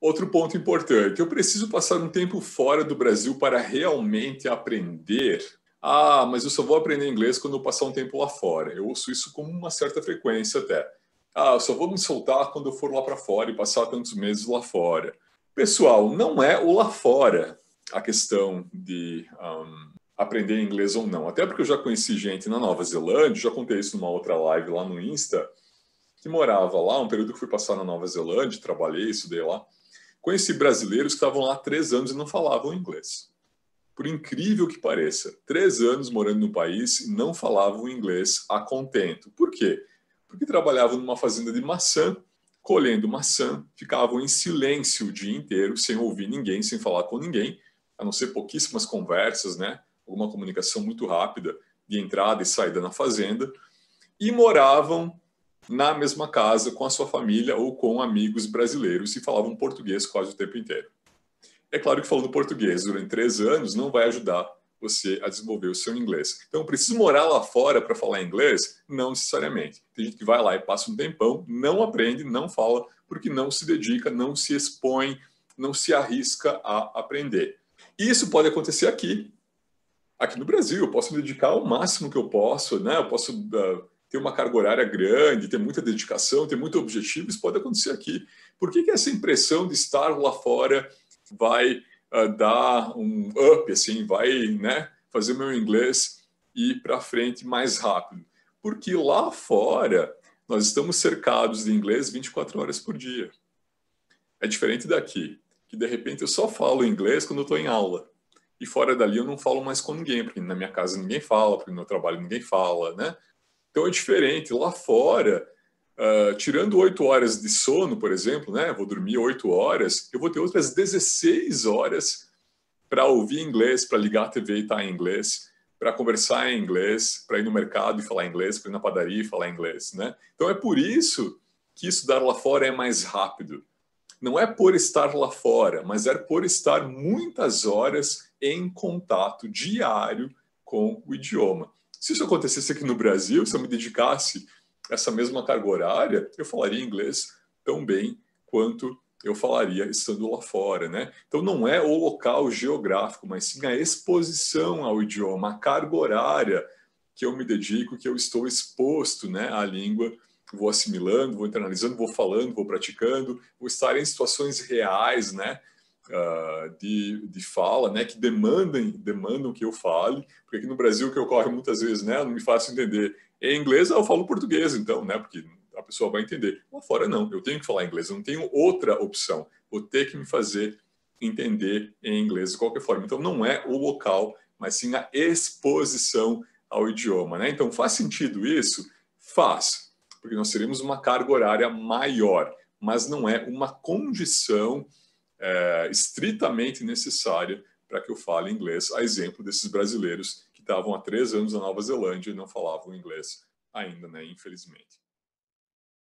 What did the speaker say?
Outro ponto importante: eu preciso passar um tempo fora do Brasil para realmente aprender. Ah, mas eu só vou aprender inglês quando eu passar um tempo lá fora. Eu ouço isso com uma certa frequência até. Ah, eu só vou me soltar quando eu for lá para fora e passar tantos meses lá fora. Pessoal, não é o lá fora a questão de um, aprender inglês ou não. Até porque eu já conheci gente na Nova Zelândia, já contei isso numa outra live lá no Insta, que morava lá, um período que fui passar na Nova Zelândia, trabalhei, estudei lá. Conheci brasileiros que estavam lá três anos e não falavam inglês. Por incrível que pareça, três anos morando no país e não falavam inglês a contento. Por quê? Porque trabalhavam numa fazenda de maçã, colhendo maçã, ficavam em silêncio o dia inteiro, sem ouvir ninguém, sem falar com ninguém, a não ser pouquíssimas conversas, né? Alguma comunicação muito rápida de entrada e saída na fazenda, e moravam na mesma casa com a sua família ou com amigos brasileiros e falavam português quase o tempo inteiro. É claro que falando português durante três anos não vai ajudar você a desenvolver o seu inglês. Então, preciso morar lá fora para falar inglês? Não necessariamente. Tem gente que vai lá e passa um tempão, não aprende, não fala, porque não se dedica, não se expõe, não se arrisca a aprender. Isso pode acontecer aqui, aqui no Brasil. Eu posso me dedicar ao máximo que eu posso, né? Eu posso uh, ter uma carga horária grande, ter muita dedicação, ter muito objetivo, isso pode acontecer aqui. Por que, que essa impressão de estar lá fora vai uh, dar um up, assim, vai né, fazer meu inglês ir para frente mais rápido? Porque lá fora nós estamos cercados de inglês 24 horas por dia. É diferente daqui, que de repente eu só falo inglês quando estou em aula. E fora dali eu não falo mais com ninguém, porque na minha casa ninguém fala, porque no meu trabalho ninguém fala, né? Então é diferente. Lá fora, uh, tirando oito horas de sono, por exemplo, né? Vou dormir oito horas, eu vou ter outras 16 horas para ouvir inglês, para ligar a TV e estar tá em inglês, para conversar em inglês, para ir no mercado e falar inglês, para ir na padaria e falar inglês, né? Então é por isso que estudar lá fora é mais rápido. Não é por estar lá fora, mas é por estar muitas horas em contato diário com o idioma. Se isso acontecesse aqui no Brasil, se eu me dedicasse a essa mesma carga horária, eu falaria inglês tão bem quanto eu falaria estando lá fora, né? Então não é o local geográfico, mas sim a exposição ao idioma, a carga horária que eu me dedico, que eu estou exposto, né, à língua, vou assimilando, vou internalizando, vou falando, vou praticando, vou estar em situações reais, né? Uh, de, de fala, né, que demandam, demandam que eu fale, porque aqui no Brasil o que ocorre muitas vezes, né, não me faço entender em inglês, eu falo português, então, né, porque a pessoa vai entender. Lá fora não, eu tenho que falar inglês, eu não tenho outra opção, vou ter que me fazer entender em inglês de qualquer forma. Então não é o local, mas sim a exposição ao idioma, né? Então faz sentido isso? Faz, porque nós teremos uma carga horária maior, mas não é uma condição é, estritamente necessária para que eu fale inglês, a exemplo desses brasileiros que estavam há três anos na Nova Zelândia e não falavam inglês ainda, né, infelizmente.